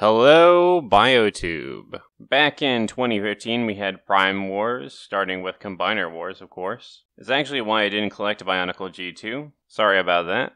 Hello, Biotube. Back in 2015, we had Prime Wars, starting with Combiner Wars, of course. It's actually why I didn't collect Bionicle G2. Sorry about that.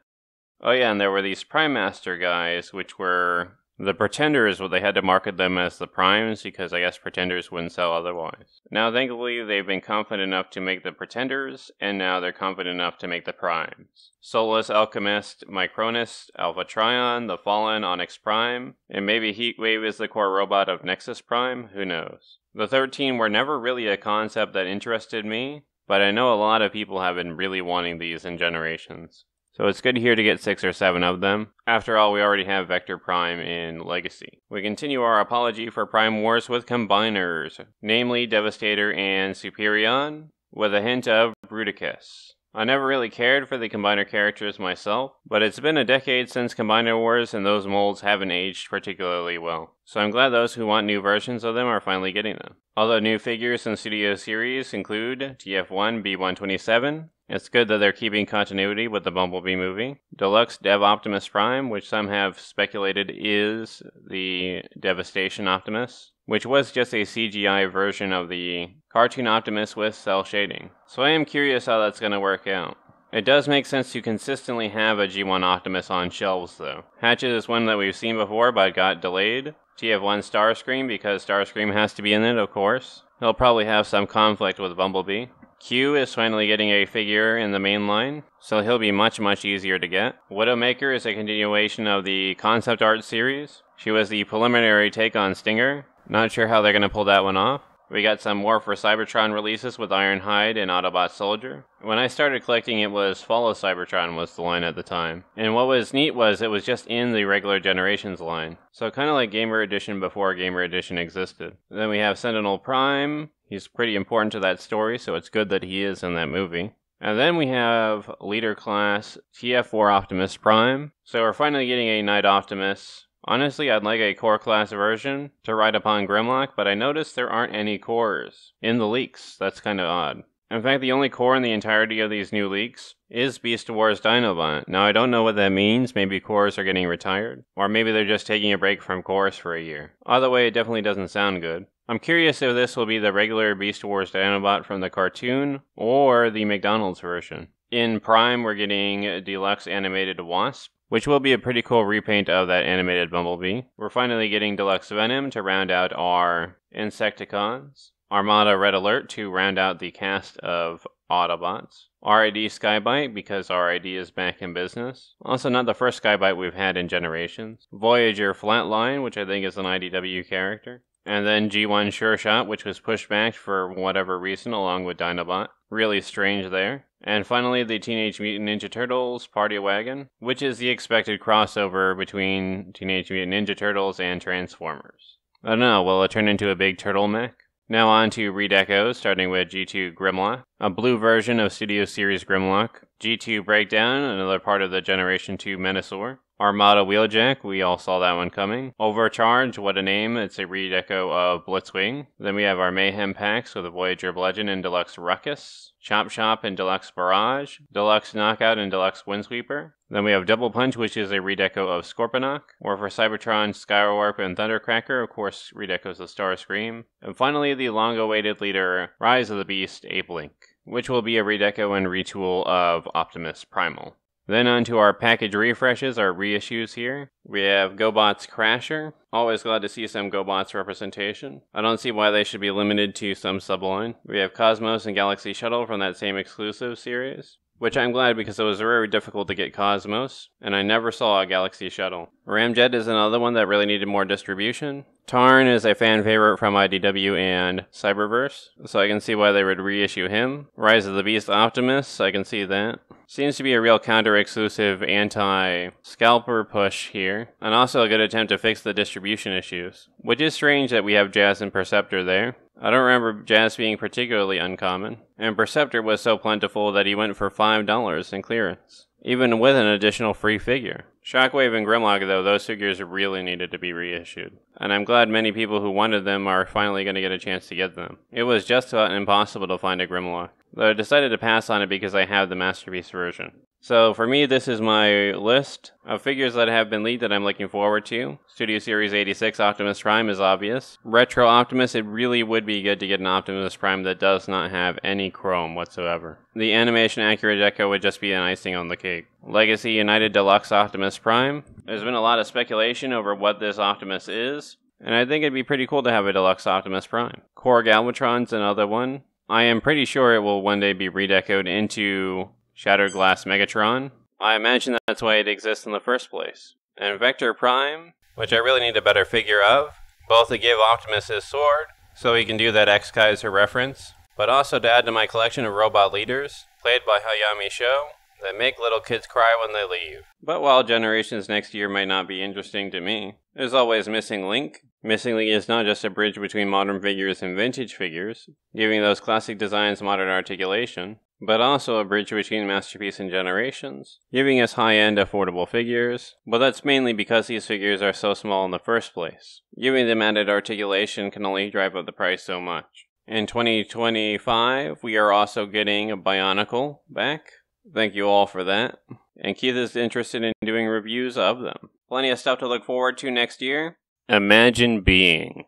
Oh, yeah, and there were these Prime Master guys, which were the Pretenders, well, they had to market them as the Primes because I guess Pretenders wouldn't sell otherwise. Now, thankfully, they've been confident enough to make the Pretenders, and now they're confident enough to make the Primes. Solus Alchemist, Micronus, Alpha Trion, the Fallen, Onyx Prime, and maybe Heatwave is the core robot of Nexus Prime, who knows. The 13 were never really a concept that interested me, but I know a lot of people have been really wanting these in generations. So it's good here to get six or seven of them. After all, we already have Vector Prime in Legacy. We continue our apology for Prime Wars with combiners, namely Devastator and Superion, with a hint of Bruticus. I never really cared for the Combiner characters myself, but it's been a decade since Combiner Wars and those molds haven't aged particularly well. So I'm glad those who want new versions of them are finally getting them. Although new figures in Studio Series include TF1 B127, it's good that they're keeping continuity with the Bumblebee movie. Deluxe Dev Optimus Prime, which some have speculated is the Devastation Optimus, which was just a CGI version of the cartoon Optimus with cell shading. So I am curious how that's going to work out. It does make sense to consistently have a G1 Optimus on shelves, though. Hatchet is one that we've seen before but got delayed. TF1 Starscream because Starscream has to be in it, of course. He'll probably have some conflict with Bumblebee. Q is finally getting a figure in the main line, so he'll be much, much easier to get. Widowmaker is a continuation of the concept art series. She was the preliminary take on Stinger. Not sure how they're going to pull that one off. We got some more for Cybertron releases with Ironhide and Autobot Soldier. When I started collecting, it was Fall of Cybertron was the line at the time. And what was neat was it was just in the regular Generations line. So kind of like Gamer Edition before Gamer Edition existed. Then we have Sentinel Prime. He's pretty important to that story, so it's good that he is in that movie. And then we have Leader Class TF4 Optimus Prime. So we're finally getting a Knight Optimus Honestly, I'd like a core class version to ride upon Grimlock, but I noticed there aren't any cores in the leaks. That's kind of odd. In fact, the only core in the entirety of these new leaks is Beast Wars Dinobot. Now, I don't know what that means. Maybe cores are getting retired, or maybe they're just taking a break from cores for a year. Either way, it definitely doesn't sound good. I'm curious if this will be the regular Beast Wars Dinobot from the cartoon or the McDonald's version. In Prime, we're getting Deluxe Animated Wasp, which will be a pretty cool repaint of that animated Bumblebee. We're finally getting Deluxe Venom to round out our Insecticons. Armada Red Alert to round out the cast of Autobots. RID Skybite because RID is back in business. Also, not the first Skybite we've had in generations. Voyager Flatline, which I think is an IDW character. And then G1 Sureshot, which was pushed back for whatever reason along with Dinobot. Really strange there. And finally, the Teenage Mutant Ninja Turtles Party Wagon, which is the expected crossover between Teenage Mutant Ninja Turtles and Transformers. I don't know, will it turn into a big turtle mech? Now on to Redecos, starting with G2 Grimlock, a blue version of Studio Series Grimlock. G2 Breakdown, another part of the Generation 2 Menasor. Armada Wheeljack, we all saw that one coming. Overcharge, what a name, it's a redeco of Blitzwing. Then we have our Mayhem packs with a Voyager of Legend and Deluxe Ruckus. Chop Shop and Deluxe Barrage, Deluxe Knockout and Deluxe Windsweeper. Then we have Double Punch, which is a redeco of Scorponok, or for Cybertron, Skywarp, and Thundercracker, of course, redecos of Starscream. And finally, the long awaited leader, Rise of the Beast, Apelinq, which will be a redeco and retool of Optimus Primal. Then on to our package refreshes, our reissues here. We have GoBots Crasher. Always glad to see some GoBots representation. I don't see why they should be limited to some subline. We have Cosmos and Galaxy Shuttle from that same exclusive series. Which I'm glad because it was very difficult to get Cosmos, and I never saw a Galaxy Shuttle. Ramjet is another one that really needed more distribution. Tarn is a fan favorite from IDW and Cyberverse, so I can see why they would reissue him. Rise of the Beast Optimus, I can see that. Seems to be a real counter exclusive anti scalper push here, and also a good attempt to fix the distribution issues. Which is strange that we have Jazz and Perceptor there. I don't remember Jazz being particularly uncommon, and Perceptor was so plentiful that he went for $5 in clearance, even with an additional free figure. Shockwave and Grimlock, though, those figures really needed to be reissued. And I'm glad many people who wanted them are finally going to get a chance to get them. It was just about impossible to find a Grimlock. I decided to pass on it because I have the Masterpiece version. So for me, this is my list of figures that have been lead that I'm looking forward to. Studio Series 86 Optimus Prime is obvious. Retro Optimus, it really would be good to get an Optimus Prime that does not have any chrome whatsoever. The animation accurate deco would just be an icing on the cake. Legacy United Deluxe Optimus Prime. There's been a lot of speculation over what this Optimus is, and I think it'd be pretty cool to have a Deluxe Optimus Prime. Core Galvatron's another one. I am pretty sure it will one day be redecoed into Shattered Glass Megatron. I imagine that's why it exists in the first place. And Vector Prime, which I really need a better figure of, both to give Optimus his sword, so he can do that Exkaiser reference, but also to add to my collection of robot leaders, played by Hayami Sho, that make little kids cry when they leave. But while Generations next year might not be interesting to me, there's always Missing Link. Missing Link is not just a bridge between modern figures and vintage figures, giving those classic designs modern articulation, but also a bridge between Masterpiece and Generations, giving us high end, affordable figures, but that's mainly because these figures are so small in the first place. Giving them added articulation can only drive up the price so much. In 2025, we are also getting a Bionicle back. Thank you all for that. And Keith is interested in doing reviews of them. Plenty of stuff to look forward to next year. Imagine Being.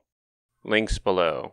Links below.